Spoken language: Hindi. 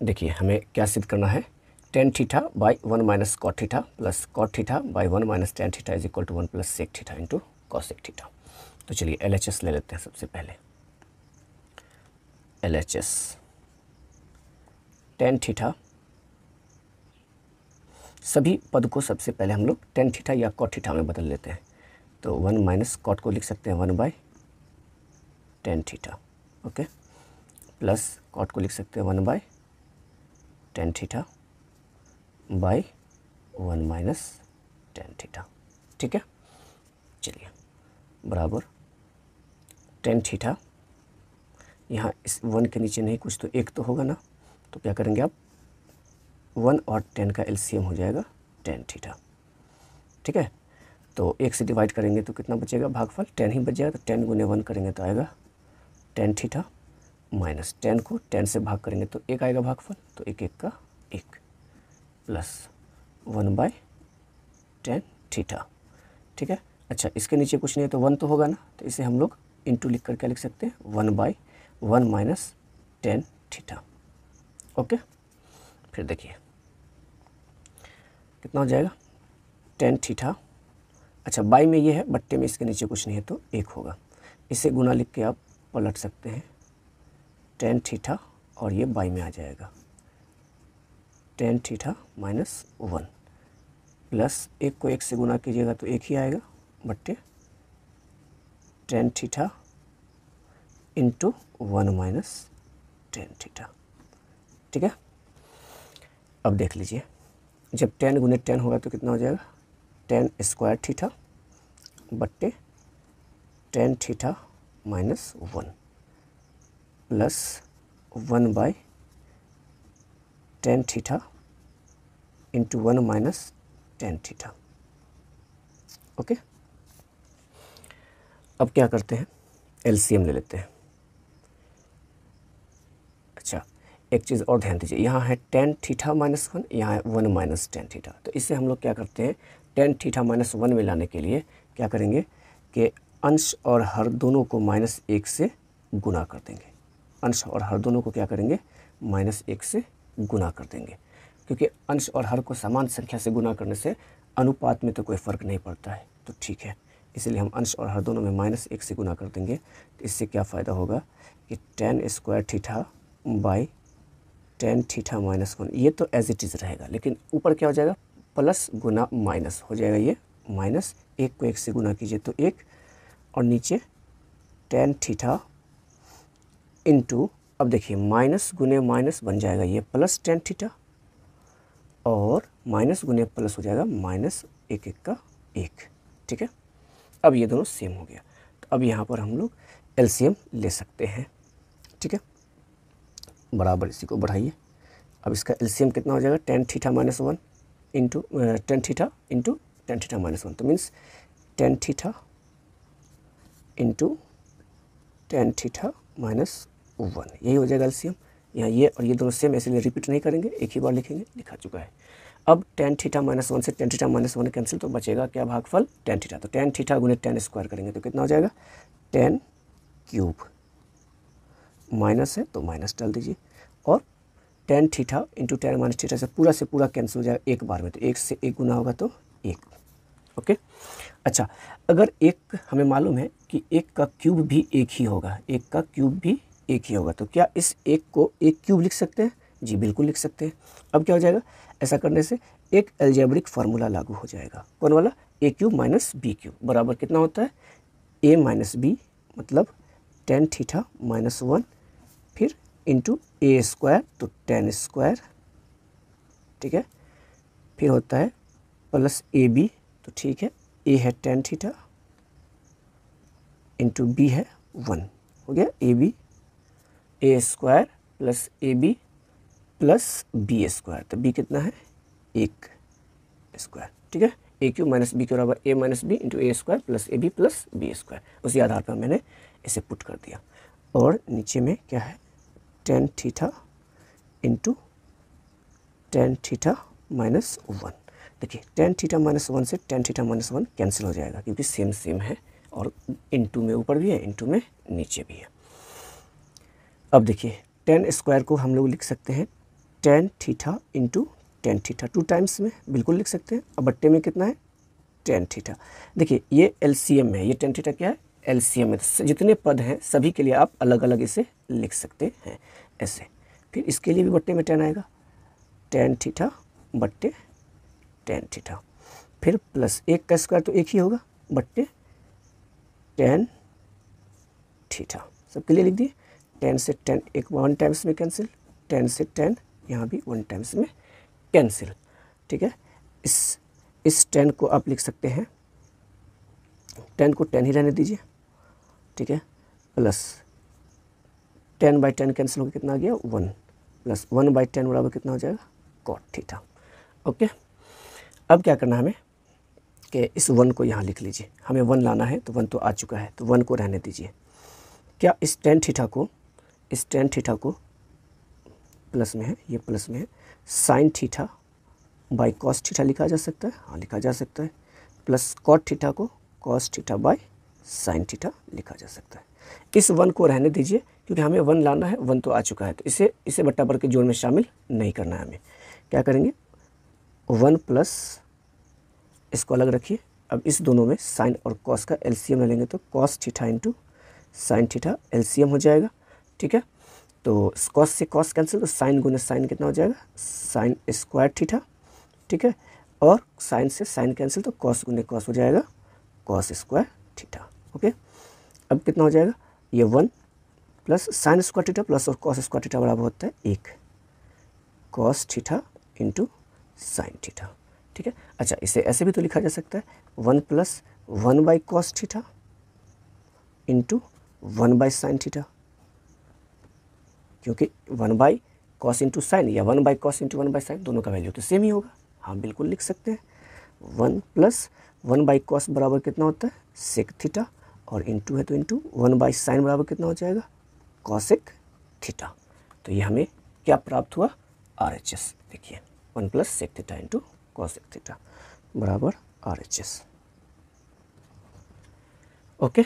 देखिए, हमें क्या सिद्ध करना है? Tan theta by one minus cot theta plus cot theta by one minus tan theta is equal to one plus sec theta into cosec theta तो चलिए एल एच एस ले लेते हैं सबसे पहले। L H S tan theta सभी पद को सबसे पहले हम लोग टेन थीठा या कॉट थीटा में बदल लेते हैं। तो वन माइनस कॉट को लिख सकते हैं one by tan theta okay plus cot को लिख सकते हैं one by tan theta by one minus tan theta ठीक है? चलिए, बराबर। टेन थीटा यहाँ इस वन के नीचे नहीं, कुछ तो एक तो होगा ना। तो क्या करेंगे आप? वन और टेन का एलसीएम हो जाएगा टेन थीटा ठीक है? तो एक से डिवाइड करेंगे तो कितना बचेगा? भागफल टेन ही बच जाएगा तो टेन गुने वन करेंगे तो आएगा टेन थीटा माइनस टेन को टेन से भाग करेंगे तो एक आएगा भागफल तो एक एक का एक। Plus one by tan theta. ठीक है? अच्छा इसके नीचे कुछ नहीं है तो वन तो होगा ना? तो इसे हम लोग इंटू लिख कर क्या लिख सकते हैं? One by one minus tan theta. Okay? फिर देखिए। कितना हो जाएगा? Tan theta. अच्छा बाई में ये है, बट्टे में इसके नीचे कुछ नहीं है तो एक होगा। इसे गुना लिख के आप पलट सकते हैं। टेन थीठा और ये बाई में आ जाएगा। Tan theta minus one plus एक को एक से गुना कीजिएगा तो एक ही आएगा, बट्टे tan theta into one minus tan theta ठीक है? अब देख लीजिए, जब टेन गुने टेन होगा तो कितना हो जाएगा? टेन स्क्वायर थीठा बट्टे tan theta minus one plus one by tan theta into one minus tan theta okay अब क्या करते हैं? एलसीएम ले लेते हैं। अच्छा एक चीज़ और ध्यान दीजिए। यहाँ है टेन थीठा माइनस वन यहाँ है वन माइनस टेन थीठा तो इससे हम लोग क्या करते हैं? टेन थीठा माइनस वन में लाने के लिए क्या करेंगे? कि अंश और हर दोनों को माइनस एक से गुना कर देंगे। अंश और हर दोनों को क्या करेंगे? माइनस एक से गुना कर देंगे। क्योंकि अंश और हर को समान संख्या से गुना करने से अनुपात में तो कोई फ़र्क नहीं पड़ता है। तो ठीक है। इसलिए हम अंश और हर दोनों में माइनस एक से गुना कर देंगे। तो इससे क्या फ़ायदा होगा कि tan square theta by tan theta minus one ये तो एज इट इज़ रहेगा। लेकिन ऊपर क्या हो जाएगा? प्लस गुना माइनस हो जाएगा ये। माइनस एक को एक से गुना कीजिए तो एक। और नीचे टेन थीठा इंटू अब देखिए माइनस गुने माइनस बन जाएगा ये प्लस टेन थीटा और माइनस गुने प्लस हो जाएगा माइनस एक एक का एक, ठीक है? अब ये दोनों सेम हो गया। तो अब यहाँ पर हम लोग एलसीएम ले सकते हैं, ठीक है? बराबर इसी को बढ़ाइए। अब इसका एलसीएम कितना हो जाएगा? Tan theta minus one into tan theta into tan theta minus one तो means tan theta into tan theta minus one. यही हो जाएगा एलसीएम यहाँ ये और ये दोनों सेम इसलिए रिपीट नहीं करेंगे, एक ही बार लिखेंगे, लिखा चुका है। अब टेन थीटा माइनस वन से tan theta minus one cancel तो बचेगा क्या भागफल? टेन थीटा तो टेन थीटा गुने टेन स्क्वायर करेंगे तो कितना हो जाएगा? टेन क्यूब माइनस है तो माइनस डाल दीजिए। और tan theta into tan minus theta से पूरा से पूरा कैंसिल हो जाएगा एक बार में तो एक से एक गुना होगा तो एक। ओके अच्छा अगर एक, हमें मालूम है कि एक का क्यूब भी एक ही होगा, एक का क्यूब भी एक ही होगा। तो क्या इस एक को एक क्यूब लिख सकते हैं? जी, बिल्कुल लिख सकते हैं। अब क्या हो जाएगा? ऐसा करने से एक एल्जेब्रिक फार्मूला लागू हो जाएगा। कौन वाला? A cube minus B cube. बराबर कितना होता है? ए माइनस बी मतलब टेन थीठा माइनस वन, फिर इंटू ए स्क्वायर तो टेन स्क्वायर ठीक है? फिर होता है प्लस ए बी तो ठीक है। ए है टेन थीठा इंटू बी है वन। हो गया? A B A square plus A B plus B square तो बी कितना है? एक स्क्वायर ठीक है? ए क्यू माइनस बी के बराबर A minus B into A square plus A B plus B square उसी आधार पर मैंने इसे पुट कर दिया। और नीचे में क्या है? Tan theta into tan theta minus one देखिए टेन थीटा माइनस वन से tan theta minus one cancel हो जाएगा, क्योंकि सेम सेम है और इंटू में ऊपर भी है इंटू में नीचे भी है। अब देखिए टेन स्क्वायर को हम लोग लिख सकते हैं tan theta into tan theta two times में बिल्कुल लिख सकते हैं। अब बट्टे में कितना है? टेन थीटा देखिए, ये एलसीएम है। ये टेन थीठा क्या है? एलसीएम है। तो जितने पद हैं, सभी के लिए आप अलग अलग इसे लिख सकते हैं, ऐसे। फिर इसके लिए भी बट्टे में टेन आएगा। टेन थीटा बट्टे टेन थीटा फिर प्लस एक का स्क्वायर तो एक ही होगा। बट्टे टेन थीटा सबके लिए लिख दिए? टेन से टेन एक वन टाइम्स में कैंसिल, टेन से टेन यहाँ भी वन टाइम्स में कैंसिल, ठीक है? इस इस टेन को आप लिख सकते हैं। टेन को टेन ही रहने दीजिए, ठीक है? Plus tan by tan cancel होकर कितना आ गया? One, plus one by tan बराबर कितना हो जाएगा? Cot theta, okay? अब क्या करना हमें? कि इस वन को यहाँ लिख लीजिए। हमें वन लाना है तो वन तो आ चुका है तो वन को रहने दीजिए। क्या इस टेन थीटा को इस टेन थीटा को प्लस में है, ये प्लस में है। Sine theta by cos theta लिखा जा सकता है। हाँ लिखा जा सकता है। प्लस कॉट थीटा को cos theta by sine theta लिखा जा सकता है। इस वन को रहने दीजिए, क्योंकि हमें वन लाना है वन तो आ चुका है। तो इसे इसे बट्टा पर के जोड़ में शामिल नहीं करना है हमें। क्या करेंगे? वन प्लस इसको अलग रखिए। अब इस दोनों में साइन और कॉस का एलसीएम ले लेंगे तो cos theta into sine theta LCM हो जाएगा। ठीक है? तो कॉस से कॉस कैंसिल तो साइन गुने साइन कितना हो जाएगा? साइन स्क्वायर थीटा ठीक है? और साइन से साइन कैंसिल तो कॉस गुने कॉस हो जाएगा कॉस स्क्वायर थीटा ओके अब कितना हो जाएगा? ये one plus sine square theta plus और कॉस स्क्वायर थीटा बराबर होता है एक। Cos theta into sine theta ठीक है? अच्छा इसे ऐसे भी तो लिखा जा सकता है। One plus one by cos theta into one by sine theta क्योंकि one by cos into sine या one by cos into one by sine दोनों का वैल्यू तो सेम ही होगा। हाँ बिल्कुल लिख सकते हैं। One plus one by cos बराबर कितना होता है? सेक थीटा और इंटू है तो इंटू वन बाई साइन बराबर कितना हो जाएगा? कॉसिक थीटा तो ये हमें क्या प्राप्त हुआ? आर एच एस देखिए, one plus sec theta into cosec theta बराबर आर एच एस ओके?